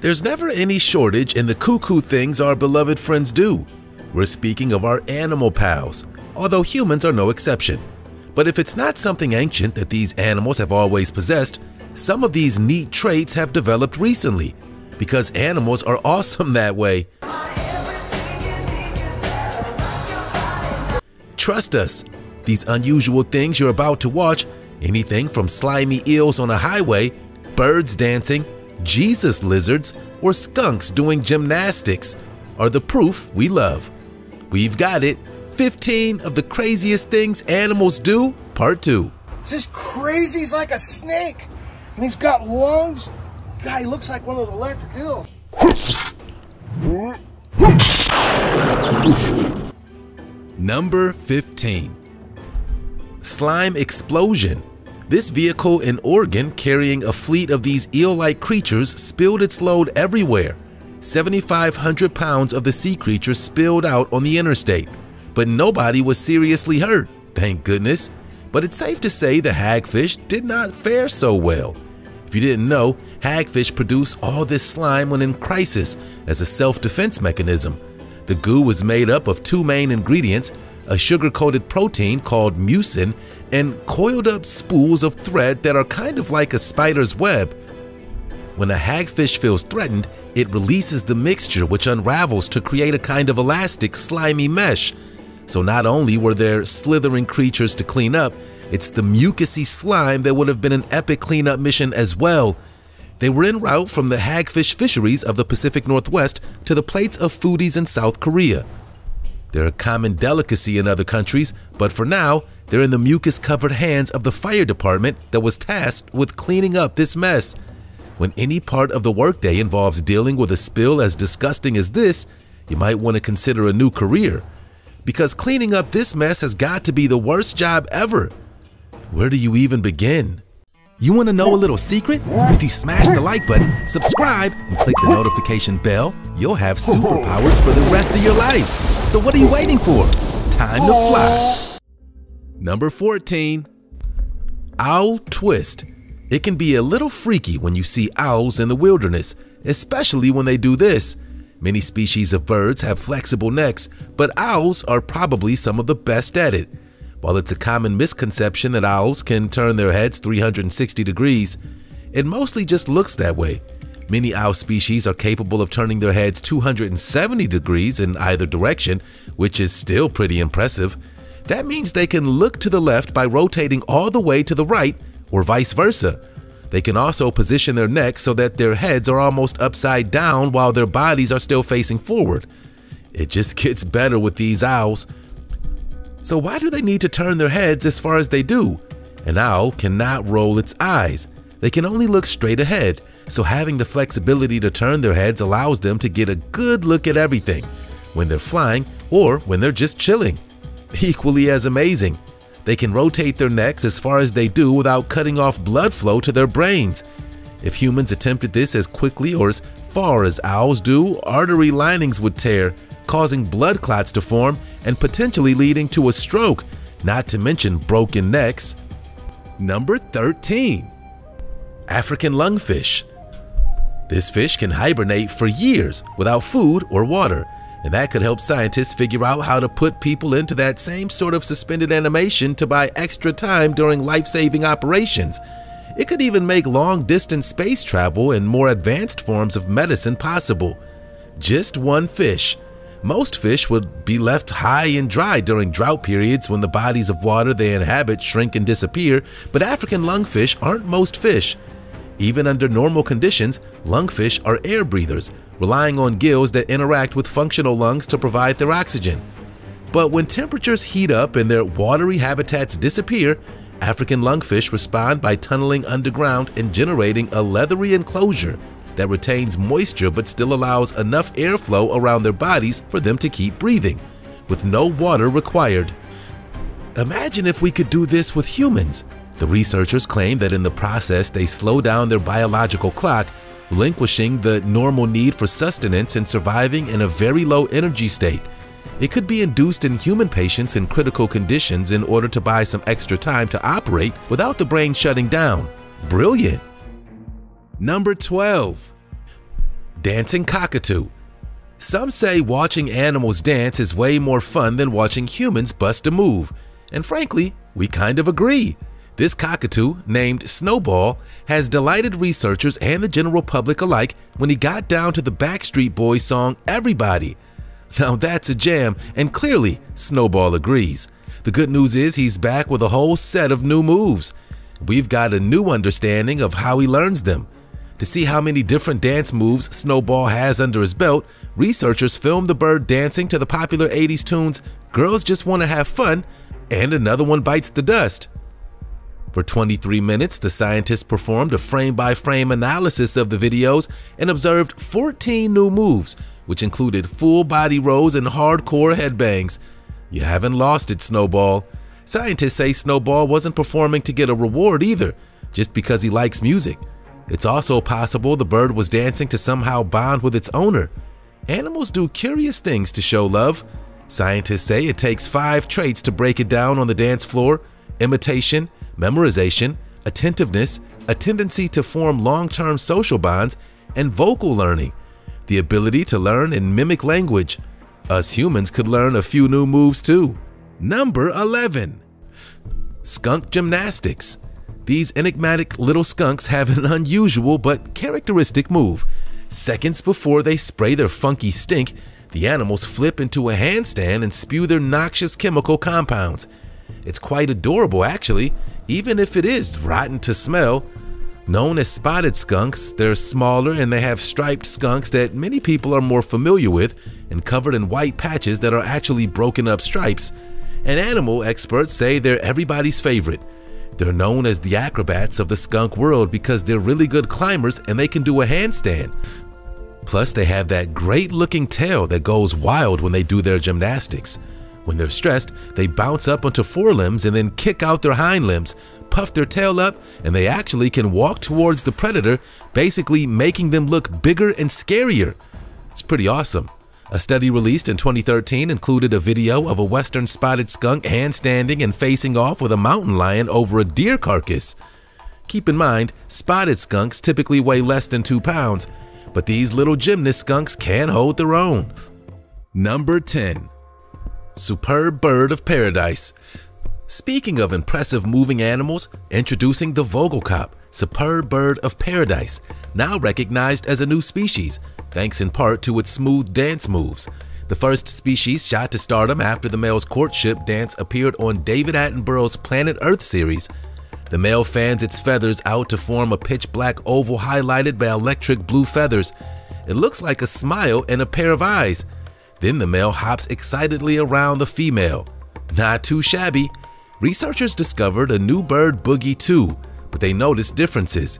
There's never any shortage in the cuckoo things our beloved friends do. We're speaking of our animal pals, although humans are no exception. But if it's not something ancient that these animals have always possessed, some of these neat traits have developed recently, because animals are awesome that way. Trust us, these unusual things you're about to watch, anything from slimy eels on a highway, birds dancing, Jesus lizards, or skunks doing gymnastics, are the proof we love. We've got it 15 of the craziest things animals do, part 2. This crazy's like a snake, and he's got lungs. Guy, looks like one of the electric eels. Number 15 Slime Explosion. This vehicle in Oregon carrying a fleet of these eel-like creatures spilled its load everywhere. 7,500 pounds of the sea creatures spilled out on the interstate, but nobody was seriously hurt, thank goodness. But it's safe to say the hagfish did not fare so well. If you didn't know, hagfish produce all this slime when in crisis as a self-defense mechanism. The goo was made up of two main ingredients, a sugar-coated protein called mucin, and coiled up spools of thread that are kind of like a spider's web. When a hagfish feels threatened, it releases the mixture which unravels to create a kind of elastic, slimy mesh. So not only were there slithering creatures to clean up, it's the mucousy slime that would have been an epic cleanup mission as well. They were en route from the hagfish fisheries of the Pacific Northwest to the plates of foodies in South Korea. They're a common delicacy in other countries, but for now, they're in the mucus-covered hands of the fire department that was tasked with cleaning up this mess. When any part of the workday involves dealing with a spill as disgusting as this, you might want to consider a new career. Because cleaning up this mess has got to be the worst job ever. Where do you even begin? You want to know a little secret? If you smash the like button, subscribe, and click the notification bell, you'll have superpowers for the rest of your life. So what are you waiting for? Time to fly. Number 14. Owl Twist. It can be a little freaky when you see owls in the wilderness, especially when they do this. Many species of birds have flexible necks, but owls are probably some of the best at it. While it's a common misconception that owls can turn their heads 360 degrees, it mostly just looks that way. Many owl species are capable of turning their heads 270 degrees in either direction, which is still pretty impressive. That means they can look to the left by rotating all the way to the right, or vice versa. They can also position their necks so that their heads are almost upside down while their bodies are still facing forward. It just gets better with these owls. So why do they need to turn their heads as far as they do? An owl cannot roll its eyes. They can only look straight ahead, so having the flexibility to turn their heads allows them to get a good look at everything, when they're flying or when they're just chilling. Equally as amazing, they can rotate their necks as far as they do without cutting off blood flow to their brains. If humans attempted this as quickly or as far as owls do, artery linings would tear, causing blood clots to form and potentially leading to a stroke, not to mention broken necks. Number 13. African lungfish. This fish can hibernate for years without food or water, and that could help scientists figure out how to put people into that same sort of suspended animation to buy extra time during life-saving operations. It could even make long-distance space travel and more advanced forms of medicine possible. Just one fish, most fish would be left high and dry during drought periods when the bodies of water they inhabit shrink and disappear, but African lungfish aren't most fish. Even under normal conditions, lungfish are air breathers, relying on gills that interact with functional lungs to provide their oxygen. But when temperatures heat up and their watery habitats disappear, African lungfish respond by tunneling underground and generating a leathery enclosure that retains moisture but still allows enough airflow around their bodies for them to keep breathing, with no water required. Imagine if we could do this with humans. The researchers claim that in the process they slow down their biological clock, relinquishing the normal need for sustenance and surviving in a very low energy state. It could be induced in human patients in critical conditions in order to buy some extra time to operate without the brain shutting down. Brilliant! Number 12. Dancing Cockatoo Some say watching animals dance is way more fun than watching humans bust a move. And frankly, we kind of agree. This cockatoo, named Snowball, has delighted researchers and the general public alike when he got down to the Backstreet Boys song Everybody. Now that's a jam, and clearly Snowball agrees. The good news is he's back with a whole set of new moves. We've got a new understanding of how he learns them. To see how many different dance moves Snowball has under his belt, researchers filmed the bird dancing to the popular 80s tunes Girls Just Want to Have Fun and Another One Bites the Dust. For 23 minutes, the scientists performed a frame-by-frame analysis of the videos and observed 14 new moves, which included full body rolls and hardcore headbangs. You haven't lost it, Snowball. Scientists say Snowball wasn't performing to get a reward either, just because he likes music. It's also possible the bird was dancing to somehow bond with its owner. Animals do curious things to show love. Scientists say it takes five traits to break it down on the dance floor imitation, memorization, attentiveness, a tendency to form long-term social bonds, and vocal learning, the ability to learn and mimic language. Us humans could learn a few new moves too. Number 11. Skunk Gymnastics. These enigmatic little skunks have an unusual but characteristic move. Seconds before they spray their funky stink, the animals flip into a handstand and spew their noxious chemical compounds. It's quite adorable actually, even if it is rotten to smell. Known as spotted skunks, they're smaller and they have striped skunks that many people are more familiar with and covered in white patches that are actually broken up stripes. And animal experts say they're everybody's favorite. They're known as the acrobats of the skunk world because they're really good climbers and they can do a handstand. Plus, they have that great looking tail that goes wild when they do their gymnastics. When they're stressed, they bounce up onto forelimbs and then kick out their hind limbs, puff their tail up, and they actually can walk towards the predator, basically making them look bigger and scarier. It's pretty awesome. A study released in 2013 included a video of a western spotted skunk handstanding and facing off with a mountain lion over a deer carcass. Keep in mind, spotted skunks typically weigh less than 2 pounds, but these little gymnast skunks can hold their own. Number 10. Superb Bird of Paradise. Speaking of impressive moving animals, introducing the Vogelkop, superb bird of paradise, now recognized as a new species, thanks in part to its smooth dance moves. The first species shot to stardom after the male's courtship dance appeared on David Attenborough's Planet Earth series. The male fans its feathers out to form a pitch black oval highlighted by electric blue feathers. It looks like a smile and a pair of eyes. Then the male hops excitedly around the female. Not too shabby. Researchers discovered a new bird boogie too, but they noticed differences.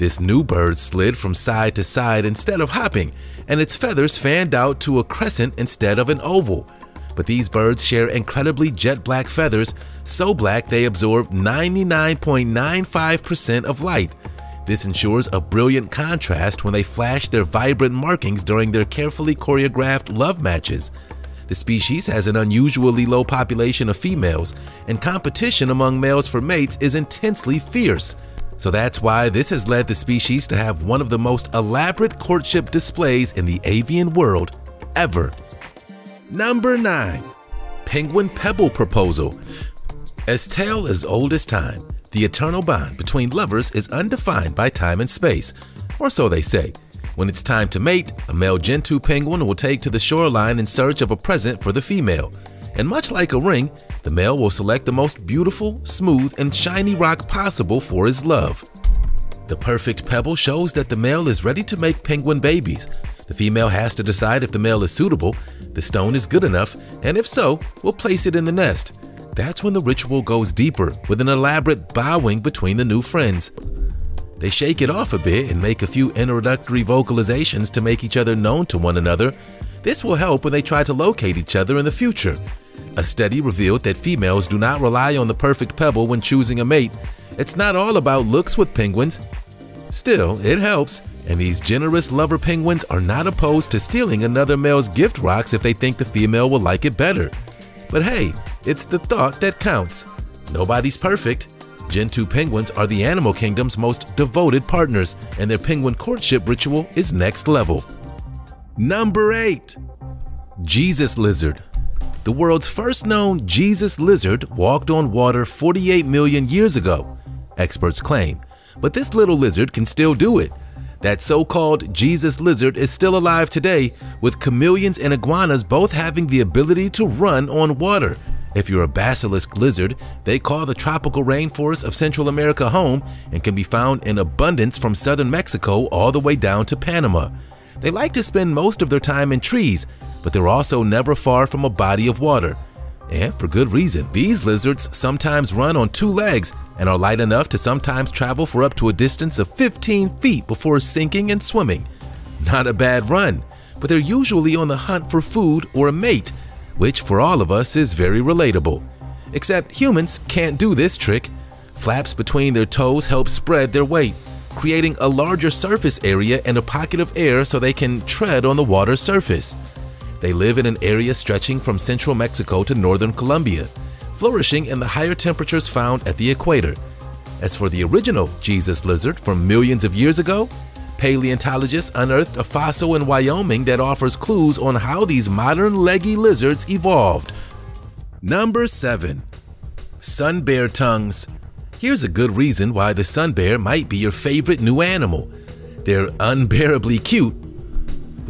This new bird slid from side to side instead of hopping, and its feathers fanned out to a crescent instead of an oval. But these birds share incredibly jet black feathers, so black they absorb 99.95% of light. This ensures a brilliant contrast when they flash their vibrant markings during their carefully choreographed love matches. The species has an unusually low population of females, and competition among males for mates is intensely fierce. So that's why this has led the species to have one of the most elaborate courtship displays in the avian world ever. Number 9. Penguin Pebble Proposal As tale as old as time, the eternal bond between lovers is undefined by time and space, or so they say. When it's time to mate, a male gentoo penguin will take to the shoreline in search of a present for the female. And much like a ring, the male will select the most beautiful, smooth, and shiny rock possible for his love. The perfect pebble shows that the male is ready to make penguin babies. The female has to decide if the male is suitable, the stone is good enough, and if so, will place it in the nest. That's when the ritual goes deeper, with an elaborate bowing between the new friends. They shake it off a bit and make a few introductory vocalizations to make each other known to one another. This will help when they try to locate each other in the future. A study revealed that females do not rely on the perfect pebble when choosing a mate. It's not all about looks with penguins. Still, it helps, and these generous lover penguins are not opposed to stealing another male's gift rocks if they think the female will like it better. But hey, it's the thought that counts. Nobody's perfect. Gentoo penguins are the animal kingdom's most devoted partners, and their penguin courtship ritual is next level. Number 8. Jesus Lizard The world's first known Jesus lizard walked on water 48 million years ago, experts claim. But this little lizard can still do it. That so-called Jesus lizard is still alive today, with chameleons and iguanas both having the ability to run on water. If you're a basilisk lizard, they call the tropical rainforest of Central America home and can be found in abundance from southern Mexico all the way down to Panama. They like to spend most of their time in trees, but they're also never far from a body of water. And for good reason. These lizards sometimes run on two legs and are light enough to sometimes travel for up to a distance of 15 feet before sinking and swimming. Not a bad run, but they're usually on the hunt for food or a mate, which for all of us is very relatable. Except humans can't do this trick. Flaps between their toes help spread their weight, creating a larger surface area and a pocket of air so they can tread on the water surface. They live in an area stretching from central Mexico to northern Colombia, flourishing in the higher temperatures found at the equator. As for the original Jesus lizard from millions of years ago, paleontologists unearthed a fossil in Wyoming that offers clues on how these modern leggy lizards evolved. Number 7. Sun Bear Tongues Here's a good reason why the sun bear might be your favorite new animal. They're unbearably cute,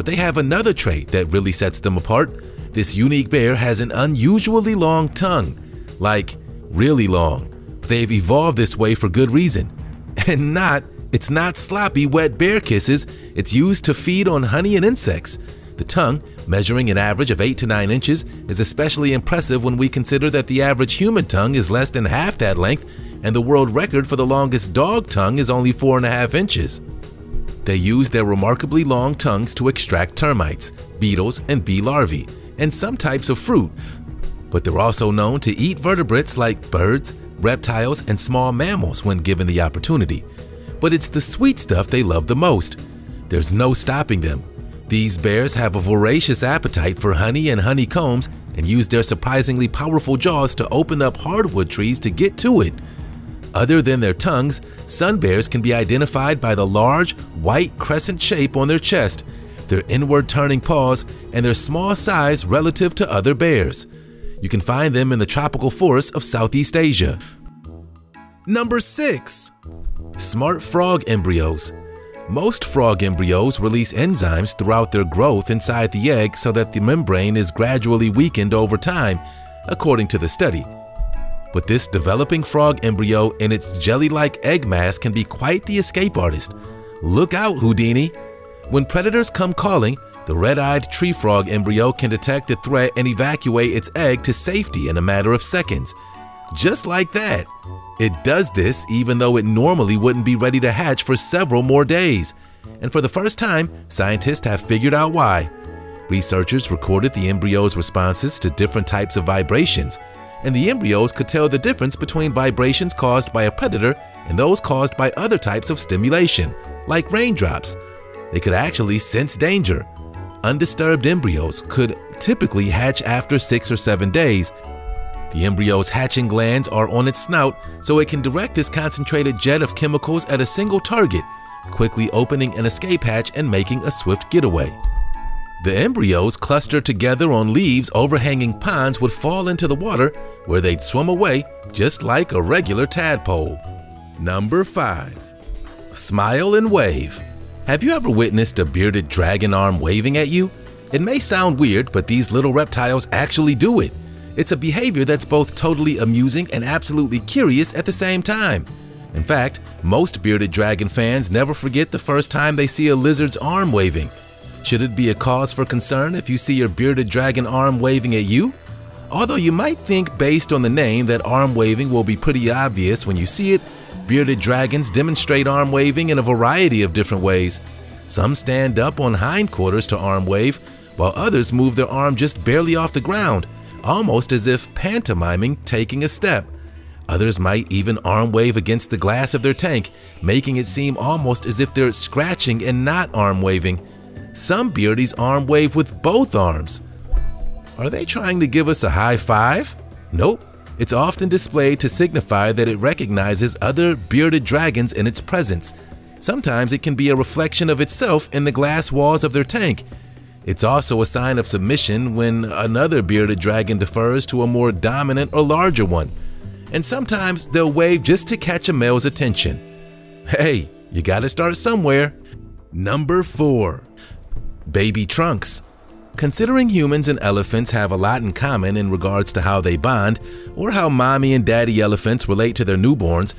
but they have another trait that really sets them apart. This unique bear has an unusually long tongue like really long. They've evolved this way for good reason. And not, it's not sloppy wet bear kisses, it's used to feed on honey and insects. The tongue, measuring an average of 8 to 9 inches, is especially impressive when we consider that the average human tongue is less than half that length and the world record for the longest dog tongue is only 4.5 inches. They use their remarkably long tongues to extract termites, beetles, and bee larvae, and some types of fruit, but they're also known to eat vertebrates like birds, reptiles, and small mammals when given the opportunity. But it's the sweet stuff they love the most. There's no stopping them. These bears have a voracious appetite for honey and honeycombs and use their surprisingly powerful jaws to open up hardwood trees to get to it. Other than their tongues, sun bears can be identified by the large, white crescent shape on their chest, their inward turning paws, and their small size relative to other bears. You can find them in the tropical forests of Southeast Asia. Number 6. Smart Frog Embryos Most frog embryos release enzymes throughout their growth inside the egg so that the membrane is gradually weakened over time, according to the study. But this developing frog embryo in its jelly-like egg mass can be quite the escape artist. Look out, Houdini! When predators come calling, the red-eyed tree frog embryo can detect the threat and evacuate its egg to safety in a matter of seconds. Just like that. It does this even though it normally wouldn't be ready to hatch for several more days. And for the first time, scientists have figured out why. Researchers recorded the embryo's responses to different types of vibrations, and the embryos could tell the difference between vibrations caused by a predator and those caused by other types of stimulation, like raindrops. They could actually sense danger, Undisturbed embryos could typically hatch after 6 or 7 days. The embryo's hatching glands are on its snout, so it can direct this concentrated jet of chemicals at a single target, quickly opening an escape hatch and making a swift getaway. The embryos clustered together on leaves overhanging ponds would fall into the water where they'd swim away just like a regular tadpole. Number 5. Smile and Wave have you ever witnessed a bearded dragon arm waving at you? It may sound weird, but these little reptiles actually do it. It's a behavior that's both totally amusing and absolutely curious at the same time. In fact, most bearded dragon fans never forget the first time they see a lizard's arm waving. Should it be a cause for concern if you see your bearded dragon arm waving at you? Although you might think based on the name that arm waving will be pretty obvious when you see it, Bearded dragons demonstrate arm waving in a variety of different ways. Some stand up on hindquarters to arm wave, while others move their arm just barely off the ground, almost as if pantomiming taking a step. Others might even arm wave against the glass of their tank, making it seem almost as if they're scratching and not arm waving. Some beardies arm wave with both arms. Are they trying to give us a high five? Nope, It's often displayed to signify that it recognizes other bearded dragons in its presence. Sometimes it can be a reflection of itself in the glass walls of their tank. It's also a sign of submission when another bearded dragon defers to a more dominant or larger one. And sometimes they'll wave just to catch a male's attention. Hey, you gotta start somewhere. Number 4. Baby Trunks Considering humans and elephants have a lot in common in regards to how they bond, or how mommy and daddy elephants relate to their newborns,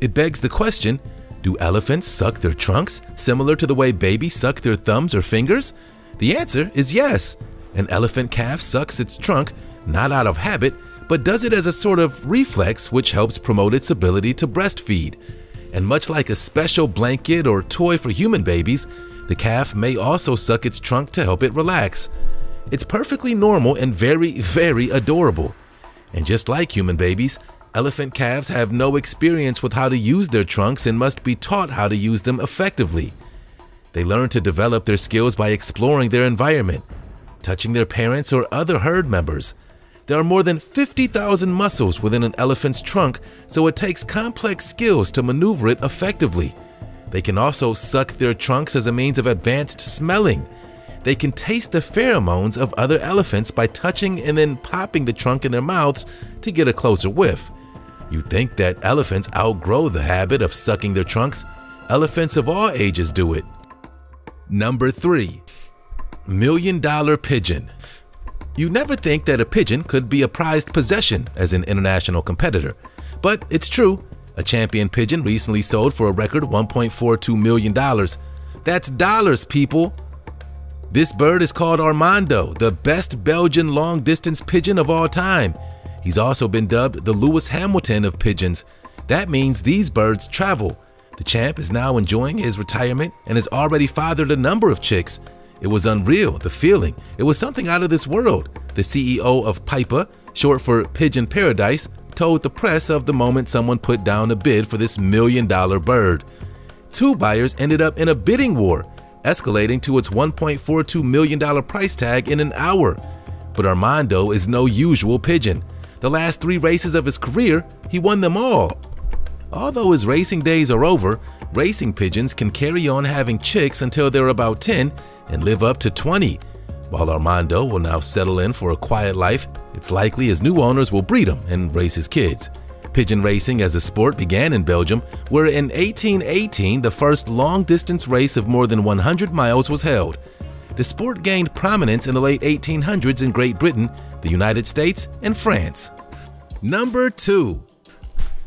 it begs the question, do elephants suck their trunks similar to the way babies suck their thumbs or fingers? The answer is yes. An elephant calf sucks its trunk, not out of habit, but does it as a sort of reflex which helps promote its ability to breastfeed. And much like a special blanket or toy for human babies, the calf may also suck its trunk to help it relax. It's perfectly normal and very, very adorable. And just like human babies, elephant calves have no experience with how to use their trunks and must be taught how to use them effectively. They learn to develop their skills by exploring their environment, touching their parents or other herd members. There are more than 50,000 muscles within an elephant's trunk, so it takes complex skills to maneuver it effectively. They can also suck their trunks as a means of advanced smelling. They can taste the pheromones of other elephants by touching and then popping the trunk in their mouths to get a closer whiff. You think that elephants outgrow the habit of sucking their trunks? Elephants of all ages do it. Number 3. Million Dollar Pigeon You never think that a pigeon could be a prized possession as an international competitor, but it's true. A champion pigeon recently sold for a record $1.42 million. That's dollars, people. This bird is called Armando, the best Belgian long distance pigeon of all time. He's also been dubbed the Lewis Hamilton of pigeons. That means these birds travel. The champ is now enjoying his retirement and has already fathered a number of chicks. It was unreal, the feeling. It was something out of this world. The CEO of Pipa, short for Pigeon Paradise, told the press of the moment someone put down a bid for this million dollar bird. Two buyers ended up in a bidding war, escalating to its $1.42 million price tag in an hour. But Armando is no usual pigeon. The last three races of his career, he won them all. Although his racing days are over, racing pigeons can carry on having chicks until they're about 10 and live up to 20. While Armando will now settle in for a quiet life, it's likely his new owners will breed him and raise his kids. Pigeon racing as a sport began in Belgium, where in 1818 the first long-distance race of more than 100 miles was held. The sport gained prominence in the late 1800s in Great Britain, the United States, and France. Number 2.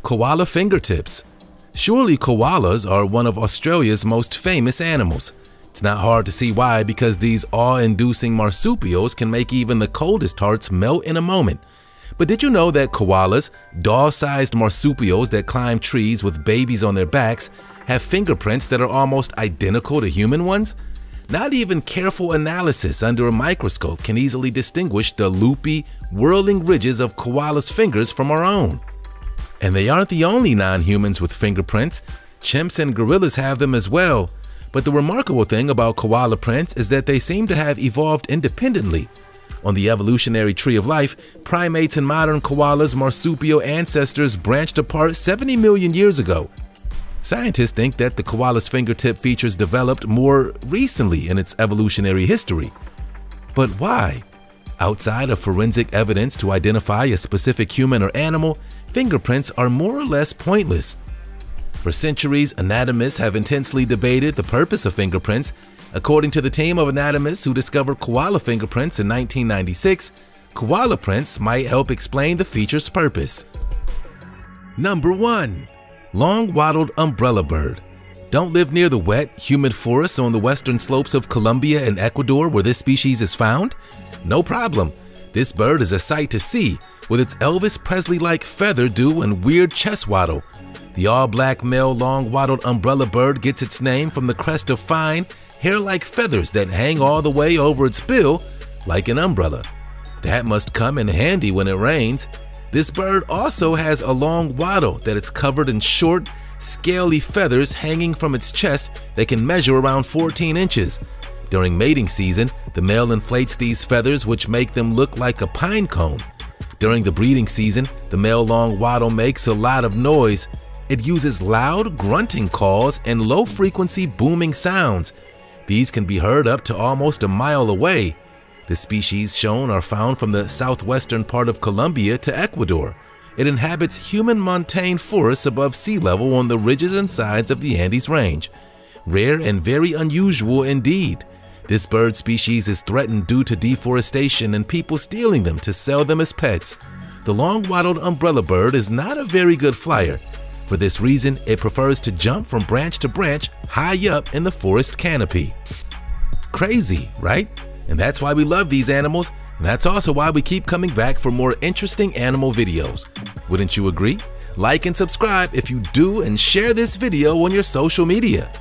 Koala Fingertips Surely koalas are one of Australia's most famous animals. It's not hard to see why because these awe-inducing marsupials can make even the coldest hearts melt in a moment. But did you know that koalas, doll-sized marsupials that climb trees with babies on their backs, have fingerprints that are almost identical to human ones? Not even careful analysis under a microscope can easily distinguish the loopy, whirling ridges of koalas' fingers from our own. And they aren't the only non-humans with fingerprints. Chimps and gorillas have them as well, but the remarkable thing about koala prints is that they seem to have evolved independently. On the evolutionary tree of life, primates and modern koalas' marsupial ancestors branched apart 70 million years ago. Scientists think that the koala's fingertip features developed more recently in its evolutionary history. But why? Outside of forensic evidence to identify a specific human or animal, fingerprints are more or less pointless. For centuries, anatomists have intensely debated the purpose of fingerprints. According to the team of anatomists who discovered koala fingerprints in 1996, koala prints might help explain the feature's purpose. Number 1. Long Wattled Umbrella Bird Don't live near the wet, humid forests on the western slopes of Colombia and Ecuador where this species is found? No problem. This bird is a sight to see, with its Elvis Presley-like feather dew and weird chest wattle. The all-black male long-wattled umbrella bird gets its name from the crest of fine, hair-like feathers that hang all the way over its bill like an umbrella. That must come in handy when it rains. This bird also has a long wattle that it's covered in short, scaly feathers hanging from its chest that can measure around 14 inches. During mating season, the male inflates these feathers which make them look like a pine cone. During the breeding season, the male long wattle makes a lot of noise. It uses loud grunting calls and low-frequency booming sounds. These can be heard up to almost a mile away. The species shown are found from the southwestern part of Colombia to Ecuador. It inhabits humid montane forests above sea level on the ridges and sides of the Andes Range. Rare and very unusual indeed. This bird species is threatened due to deforestation and people stealing them to sell them as pets. The long-wattled umbrella bird is not a very good flyer. For this reason, it prefers to jump from branch to branch high up in the forest canopy. Crazy, right? And that's why we love these animals, and that's also why we keep coming back for more interesting animal videos. Wouldn't you agree? Like and subscribe if you do and share this video on your social media.